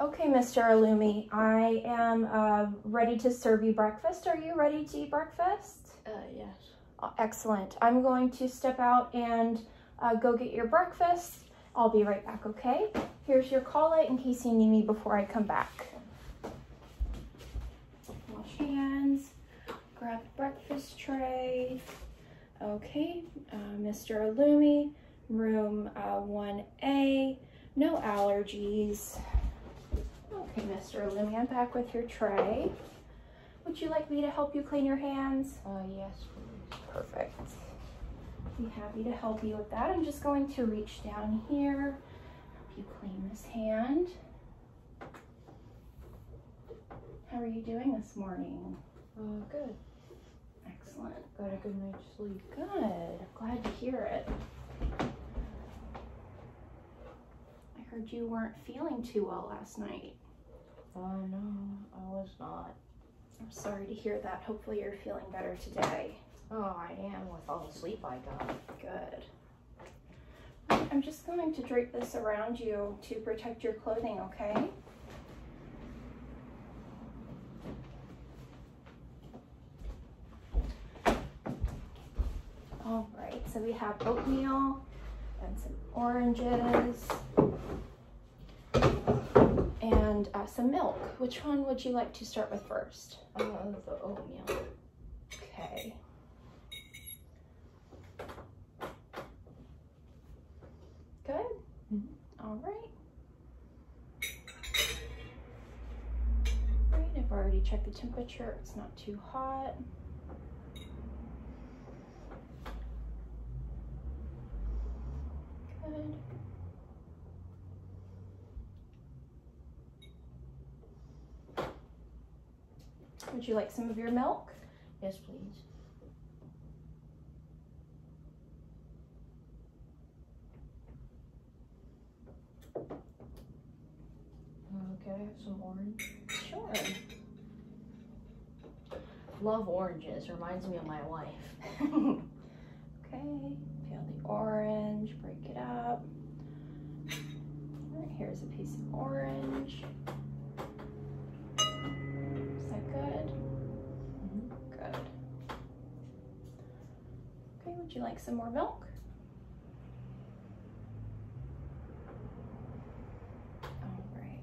Okay, Mr. Alumi, I am uh, ready to serve you breakfast. Are you ready to eat breakfast? Uh, yes. Uh, excellent. I'm going to step out and uh, go get your breakfast. I'll be right back, okay? Here's your call light in case you need me before I come back. Wash hands, grab breakfast tray. Okay, uh, Mr. Alumi, room uh, 1A, no allergies. Okay, Mr. Alumi, I'm back with your tray. Would you like me to help you clean your hands? Uh, yes, please. Perfect. Be happy to help you with that. I'm just going to reach down here, help you clean this hand. How are you doing this morning? Uh, good. Excellent. Got a good night's sleep. Good. Glad to hear it. I heard you weren't feeling too well last night. Uh, no, I was not. I'm sorry to hear that. Hopefully you're feeling better today. Oh, I am with all the sleep I got. Good. I'm just going to drape this around you to protect your clothing, okay? All right, so we have oatmeal and some oranges and uh, some milk. Which one would you like to start with first? Uh, the oatmeal. Okay. Good. Mhm. All right. Great. I've already checked the temperature. It's not too hot. Good. Would you like some of your milk? Yes, please. Okay, I have some orange? Sure. Love oranges. Reminds me of my wife. Okay, peel the orange, break it up. Right, here's a piece of orange. Would you like some more milk? All right.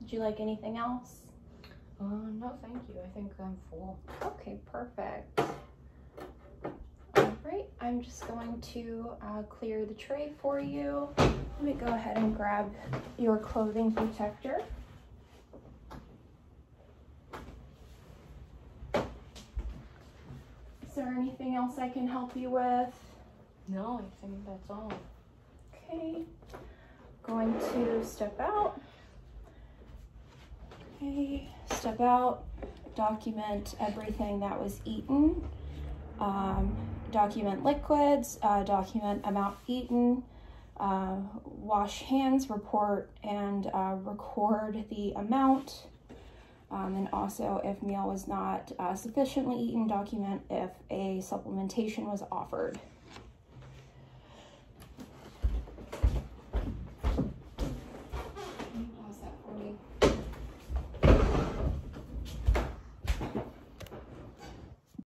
Would you like anything else? Uh, no, thank you. I think I'm full. Okay, perfect. All right, I'm just going to uh, clear the tray for you. Let me go ahead and grab your clothing protector. Is there anything else I can help you with? No, I think that's all. Okay, going to step out. Okay, step out, document everything that was eaten, um, document liquids, uh, document amount eaten, uh, wash hands, report, and uh, record the amount. Um, and also, if meal was not uh, sufficiently eaten, document if a supplementation was offered.